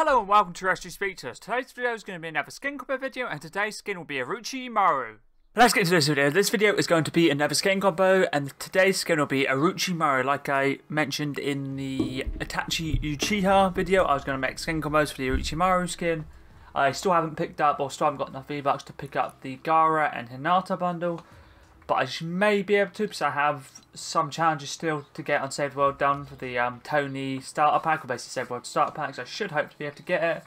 Hello and welcome to Rescue Speak to Us. Today's video is going to be another skin combo video and today's skin will be Orochimaru. Let's get into this video. This video is going to be another skin combo and today's skin will be Orochimaru. Like I mentioned in the Itachi Uchiha video, I was going to make skin combos for the Orochimaru skin. I still haven't picked up or still haven't got enough V-Bucks to pick up the Gaara and Hinata bundle. But I may be able to because I have some challenges still to get on Saved World done for the um, Tony starter pack, or basically Saved World starter packs. I should hope to be able to get it.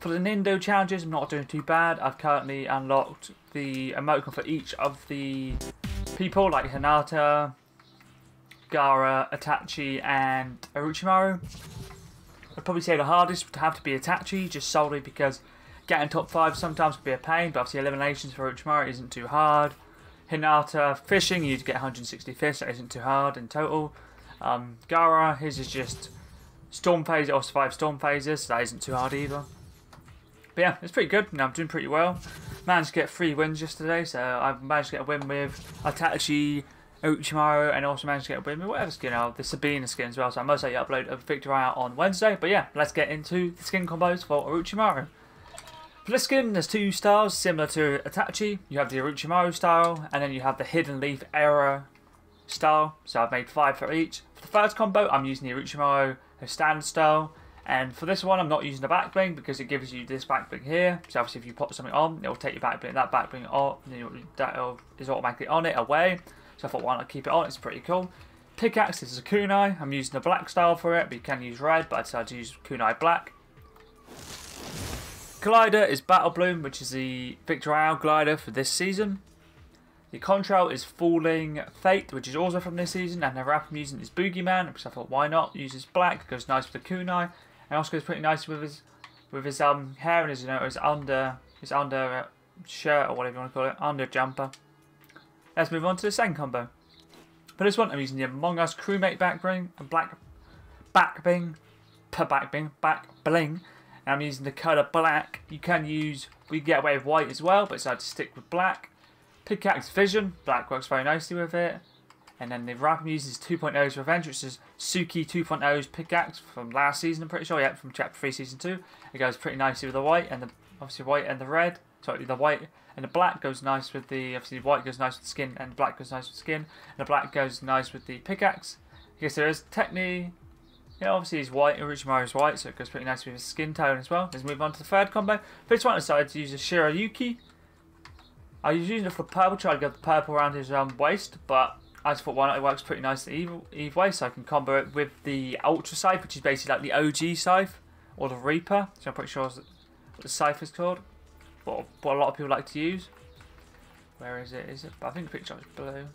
For the Nindo challenges, I'm not doing too bad. I've currently unlocked the emoticon for each of the people, like Hinata, Gaara, Itachi, and Orochimaru. I'd probably say the hardest would have to be Itachi, just solely because getting top 5 sometimes can be a pain, but obviously eliminations for Orochimaru isn't too hard. Hinata fishing, you get 160 fish, that isn't too hard in total. Um, Gaara, his is just storm phase, or survive storm phases, so that isn't too hard either. But yeah, it's pretty good. I'm doing pretty well. Managed to get three wins yesterday, so I've managed to get a win with Itachi, Orochimaru, and also managed to get a win with whatever skin, oh, the Sabina skin as well. So I most likely upload a victory out on Wednesday. But yeah, let's get into the skin combos for Orochimaru. For this skin, there's two styles similar to Itachi. You have the Orochimaru style, and then you have the Hidden Leaf Era style. So I've made five for each. For the first combo, I'm using the Orochimaru standard style. And for this one, I'm not using the back bling because it gives you this back bling here. So obviously, if you pop something on, it will take your back bling, that back bling off, that is automatically on it away. So I thought, why not keep it on? It's pretty cool. Pickaxe, this is a kunai. I'm using the black style for it, but you can use red, but I decided to use kunai black. Glider is Battle Bloom, which is the Victor Royale glider for this season. The Contrail is Falling Fate, which is also from this season, and the wrap I'm using is Boogeyman, because I thought why not? Uses black, goes nice with the kunai, and also goes pretty nice with his with his um hair and his you know his under his under uh, shirt or whatever you want to call it, under jumper. Let's move on to the second combo. For this one, I'm using the Among Us crewmate back bling, black back bling, per back bling, back bling, I'm using the colour black. You can use, we get away with white as well, but decided to stick with black. Pickaxe Vision, black works very nicely with it. And then the wrap I'm using is 2.0's Revenge, which is Suki 2.0's pickaxe from last season, I'm pretty sure, yeah, from Chapter 3 Season 2. It goes pretty nicely with the white, and the obviously white and the red. Sorry, the white and the black goes nice with the, obviously white goes nice with skin, and black goes nice with skin. And the black goes nice with the pickaxe. I guess there is technically yeah, obviously he's white, Orochimaru is white, so it goes pretty nice with his skin tone as well. Let's move on to the third combo. First one I decided to use a Shirayuki. I was using it for purple, trying to get the purple around his um, waist, but I just thought why not, it works pretty nice Eve, Eve way, so I can combo it with the Ultra Scythe, which is basically like the OG Scythe, or the Reaper, so I'm pretty sure what the Scythe is called, what, what a lot of people like to use. Where is it? Is it? I think the picture is blue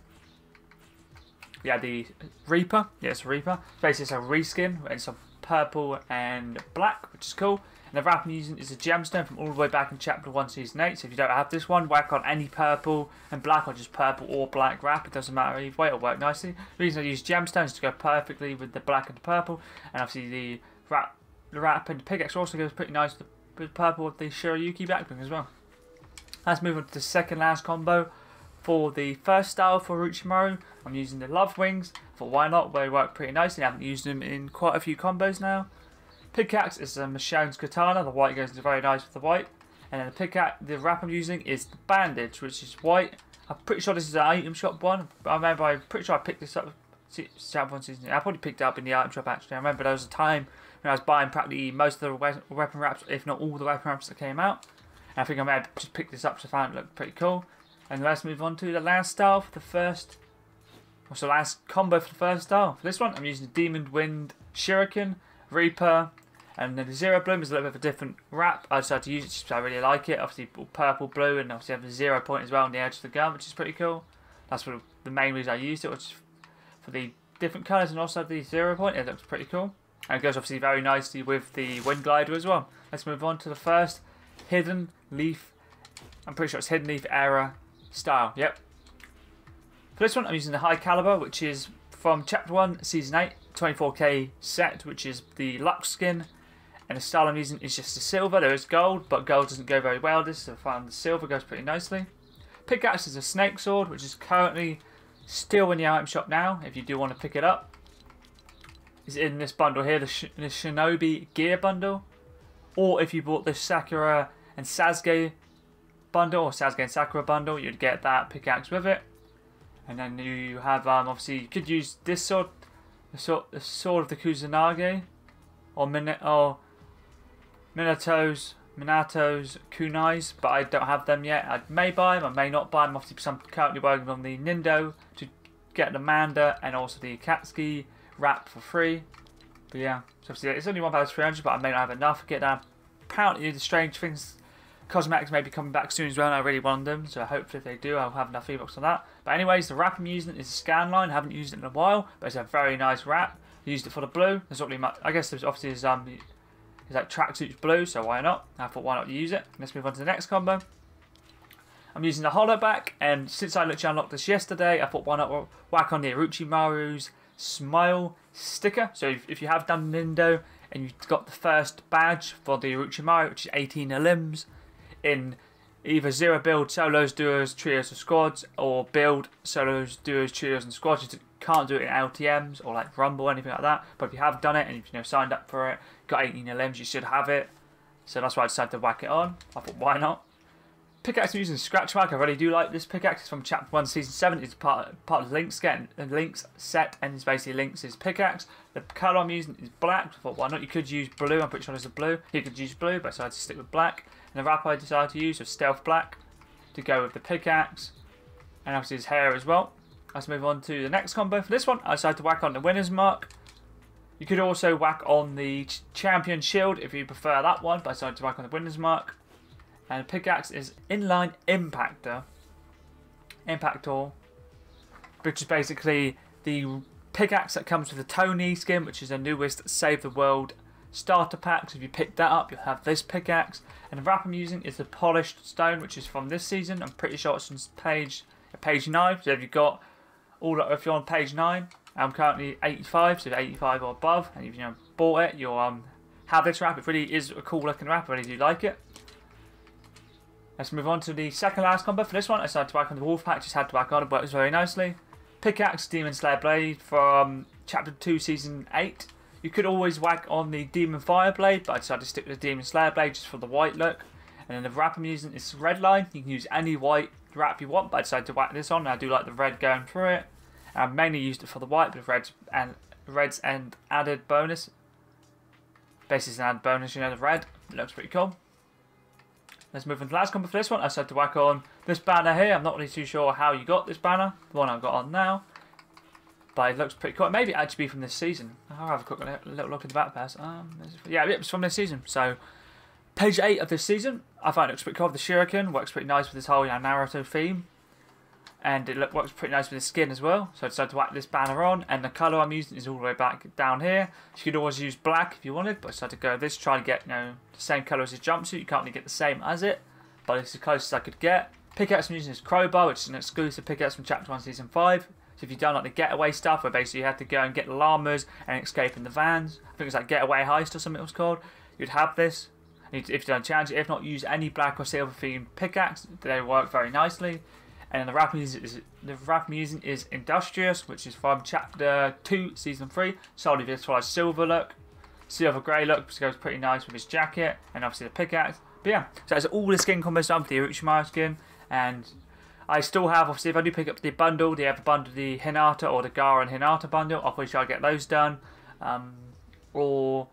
yeah, the Reaper. Yes, Reaper. Basically, it's a reskin. It's a purple and black, which is cool. And the wrap I'm using is a gemstone from all the way back in Chapter 1, Season 8. So if you don't have this one, whack on any purple and black or just purple or black wrap. It doesn't matter either way, it'll work nicely. The reason I use gemstones is to go perfectly with the black and the purple. And obviously the wrap, the wrap and the pickaxe also goes pretty nice with the purple with the Shirayuki backbling as well. Let's move on to the second last combo. For the first style for Orochimaru, I'm using the Love Wings. For why not? They work pretty nicely. I haven't used them in quite a few combos now. Pickaxe is um, a Michonne's Katana. The white goes very nice with the white. And then the pickaxe, the wrap I'm using is the Bandage, which is white. I'm pretty sure this is an item shop one. I remember I'm pretty sure I picked this up. Chapter season. I probably picked it up in the item shop actually. I remember there was a time when I was buying practically most of the weapon wraps, if not all the weapon wraps that came out. And I think I may have just picked this up I found it looked pretty cool. And let's move on to the last style for the first. What's the last combo for the first style? For this one, I'm using the Demon Wind Shuriken, Reaper, and then the Zero Bloom is a little bit of a different wrap. I decided to use it because I really like it. Obviously, purple, blue, and obviously have the zero point as well on the edge of the gun, which is pretty cool. That's what the main reason I used it, which for the different colours and also the zero point. It looks pretty cool. And it goes obviously very nicely with the Wind Glider as well. Let's move on to the first Hidden Leaf. I'm pretty sure it's Hidden Leaf Era style. Yep. For this one, I'm using the High Caliber, which is from Chapter 1, Season 8, 24k set, which is the Lux skin. And the style I'm using is just the silver. There is gold, but gold doesn't go very well this, so I find the silver goes pretty nicely. Pickaxe is a snake sword, which is currently still in the item shop now, if you do want to pick it up. Is in this bundle here, the, Sh the Shinobi Gear bundle. Or if you bought the Sakura and Sasuke bundle, or Sasuke Sakura bundle, you'd get that pickaxe with it. And then you have, um, obviously, you could use this sword, the sword, the sword of the Kusanagi, or, Min or Minato's, Minato's kunais, but I don't have them yet. I may buy them, I may not buy them, obviously, I'm currently working on the Nindo to get the Manda and also the Akatsuki wrap for free. But yeah, so obviously it's only 1,300, but I may not have enough. To get that. Apparently, the strange things cosmetics may be coming back soon as well, and I really want them, so hopefully if they do, I'll have enough V-Bucks on that. But anyways, the wrap I'm using is a Scanline. I haven't used it in a while, but it's a very nice wrap. I used it for the blue. There's not really much, I guess there's obviously is um, it's like tracksuits blue, so why not? I thought why not use it. Let's move on to the next combo. I'm using the Hollowback, and since I literally unlocked this yesterday, I thought why not whack on the Orochimaru's Smile sticker. So if, if you have done Nindo and you've got the first badge for the Orochimaru, which is 18 elims, in either zero build solos, duos, trios, or squads, or build solos, duos, trios, and squads. You can't do it in LTMs or like Rumble or anything like that. But if you have done it and you've you know signed up for it, got 18 elims, you should have it. So that's why I decided to whack it on. I thought, why not? Pickaxe I'm using Scratchmark. I really do like this pickaxe. It's from Chapter 1, Season 7. It's part, part of Lynx, get, Lynx set, and it's basically Lynx' is pickaxe. The colour I'm using is black. I thought, why not? You could use blue. I'm pretty sure there's a blue. You could use blue, but I decided to stick with black. And the wrap I decided to use was Stealth Black to go with the pickaxe. And obviously his hair as well. Let's move on to the next combo. For this one, I decided to whack on the winner's mark. You could also whack on the champion shield if you prefer that one, but I decided to whack on the winner's mark. And pickaxe is inline impactor. Impactor. Which is basically the pickaxe that comes with the Tony skin, which is the newest Save the World starter pack. So if you pick that up, you'll have this pickaxe. And the wrap I'm using is the polished stone, which is from this season. I'm pretty sure it's on page page nine. So if you've got all, if you're on page nine, I'm currently 85, so 85 or above, and if you know bought it, you'll um have this wrap. It really is a cool looking wrap. I really do like it. Let's move on to the second last combo for this one. I decided to whack on the wolf pack, just had to whack on it, works very nicely. Pickaxe, Demon Slayer Blade from Chapter 2, Season 8. You could always whack on the Demon Fire Blade, but I decided to stick with the Demon Slayer Blade just for the white look. And then the wrap I'm using is Red Line. You can use any white wrap you want, but I decided to whack this on. I do like the red going through it. I've mainly used it for the white, but reds and reds and added bonus. Basically, an added bonus, you know, the red. It looks pretty cool. Let's move on to the last combo for this one. I said to whack on this banner here. I'm not really too sure how you got this banner, the one I've got on now. But it looks pretty cool. Maybe it actually be from this season. I'll have a quick little look at the back pass. Um, yeah, it was from this season. So, page 8 of this season. I find it looks pretty cool. The Shuriken works pretty nice with this whole you know, theme and it works pretty nice with the skin as well. So I decided to whack this banner on, and the colour I'm using is all the way back down here. You could always use black if you wanted, but I decided to go this, try to get you know the same colour as his jumpsuit. You can't really get the same as it, but it's as close as I could get. Pickaxe I'm using is Crowbar, which is an exclusive pickaxe from Chapter 1 Season 5. So if you don't like the getaway stuff, where basically you have to go and get llamas and escape in the vans, I think it's like Getaway Heist or something it was called, you'd have this. If you don't challenge, it, if not, use any black or silver themed pickaxe. They work very nicely. And the rap music is the rap music is Industrious, which is from chapter two, season three. Solely follows silver look, silver grey look, which goes pretty nice with his jacket, and obviously the pickaxe. But yeah, so that's all the skin combos done for the Orochimaru skin, and I still have obviously if I do pick up the bundle, the other bundle, the Hinata or the Gaara and Hinata bundle, probably try to get those done. Um, or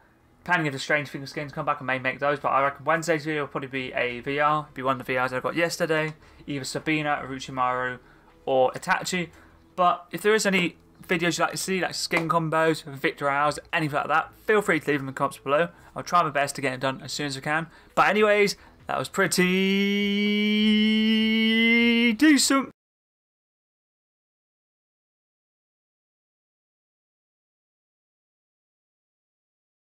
Depending if the Strange Finger skins come back, I may make those, but I reckon Wednesday's video will probably be a VR. be one of the VRs I got yesterday. Either Sabina, Orochimaru, or Itachi. But if there is any videos you'd like to see, like skin combos, victory hours, anything like that, feel free to leave them in the comments below. I'll try my best to get it done as soon as I can. But anyways, that was pretty decent.